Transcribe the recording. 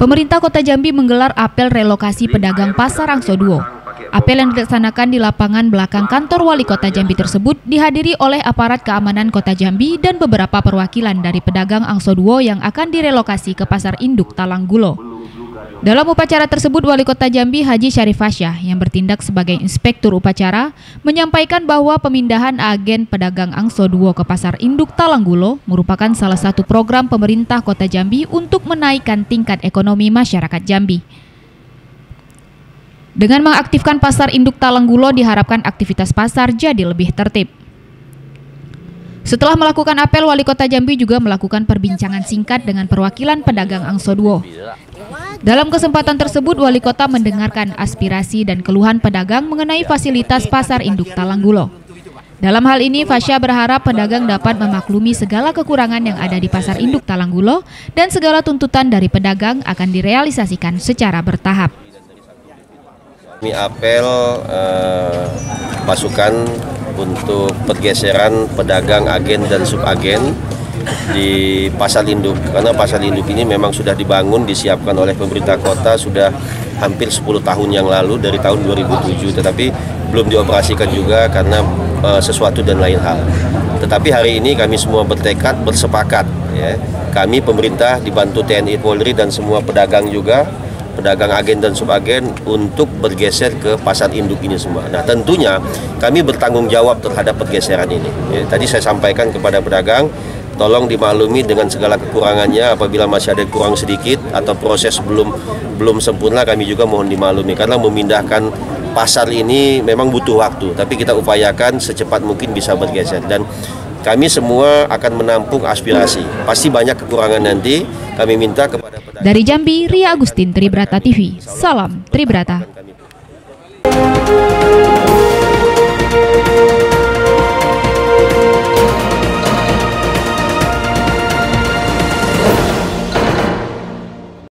Pemerintah Kota Jambi menggelar apel relokasi pedagang pasar Angsoduo. Apel yang dilaksanakan di lapangan belakang kantor wali kota Jambi tersebut dihadiri oleh aparat keamanan kota Jambi dan beberapa perwakilan dari pedagang Angsoduo yang akan direlokasi ke pasar induk Talanggulo. Dalam upacara tersebut, Wali Kota Jambi Haji Syarif Fasyah yang bertindak sebagai inspektur upacara menyampaikan bahwa pemindahan agen pedagang Angso Duo ke Pasar Induk Talanggulo merupakan salah satu program pemerintah Kota Jambi untuk menaikkan tingkat ekonomi masyarakat Jambi. Dengan mengaktifkan Pasar Induk Talanggulo diharapkan aktivitas pasar jadi lebih tertib. Setelah melakukan apel, Wali Kota Jambi juga melakukan perbincangan singkat dengan perwakilan pedagang Angso Duo. Dalam kesempatan tersebut, Wali Kota mendengarkan aspirasi dan keluhan pedagang mengenai fasilitas pasar induk Talanggulo. Dalam hal ini, Fasya berharap pedagang dapat memaklumi segala kekurangan yang ada di pasar induk Talanggulo dan segala tuntutan dari pedagang akan direalisasikan secara bertahap. Kami apel eh, pasukan untuk pergeseran pedagang, agen, dan subagen di pasar induk karena pasar induk ini memang sudah dibangun disiapkan oleh pemerintah kota sudah hampir 10 tahun yang lalu dari tahun 2007 tetapi belum dioperasikan juga karena e, sesuatu dan lain hal. Tetapi hari ini kami semua bertekad bersepakat ya. Kami pemerintah dibantu TNI Polri dan semua pedagang juga pedagang agen dan subagen untuk bergeser ke pasar induk ini semua. Nah tentunya kami bertanggung jawab terhadap pergeseran ini. Ya, tadi saya sampaikan kepada pedagang tolong dimaklumi dengan segala kekurangannya. Apabila masih ada kurang sedikit atau proses belum belum sempurna kami juga mohon dimaklumi. Karena memindahkan pasar ini memang butuh waktu. Tapi kita upayakan secepat mungkin bisa bergeser. Dan kami semua akan menampung aspirasi. Pasti banyak kekurangan nanti. Kami minta kepada dari Jambi Ria Agustin Tribrata TV salam Tribrata